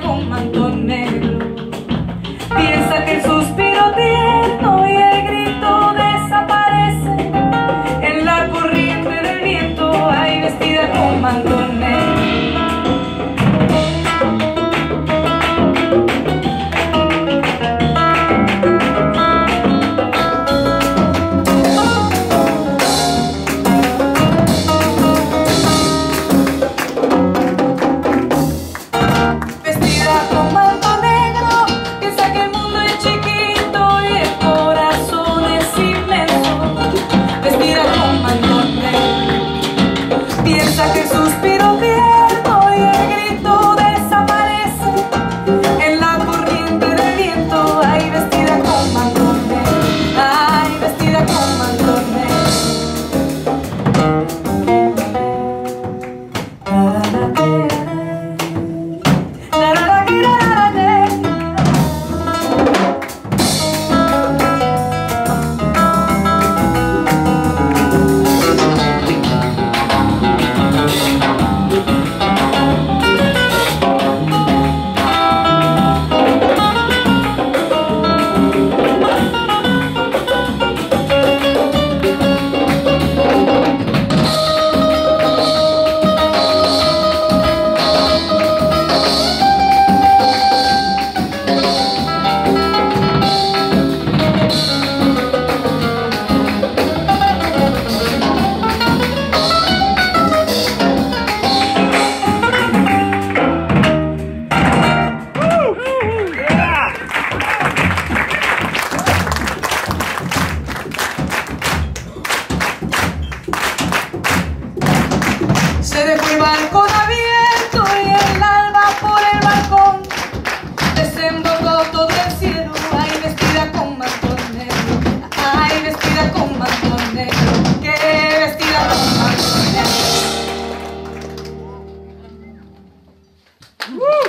con suspiro tierno negro.